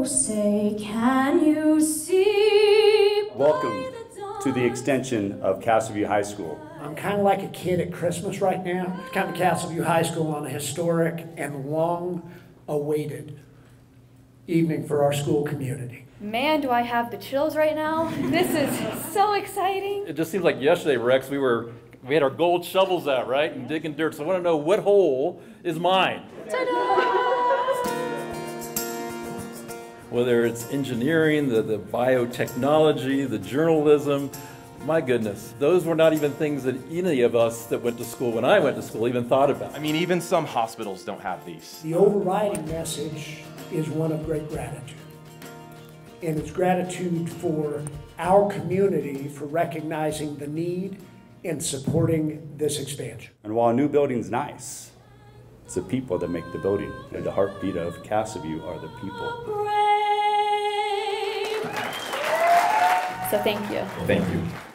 Oh, say, can you see? Welcome to the extension of Castle View High School. I'm kind of like a kid at Christmas right now. Come to Castle View High School on a historic and long awaited evening for our school community. Man, do I have the chills right now. This is so exciting. It just seems like yesterday, Rex, we were we had our gold shovels out, right, and digging dirt. So I want to know what hole is mine. Whether it's engineering, the, the biotechnology, the journalism, my goodness, those were not even things that any of us that went to school when I went to school even thought about. I mean, even some hospitals don't have these. The overriding message is one of great gratitude. And it's gratitude for our community for recognizing the need and supporting this expansion. And while a new building's nice, it's the people that make the building. And the heartbeat of Castle View are the people. Oh, So thank you. Thank you.